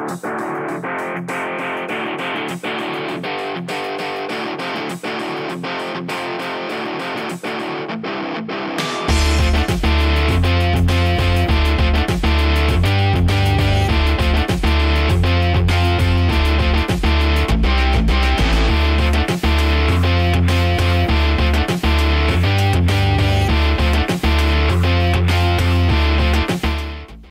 Gracias.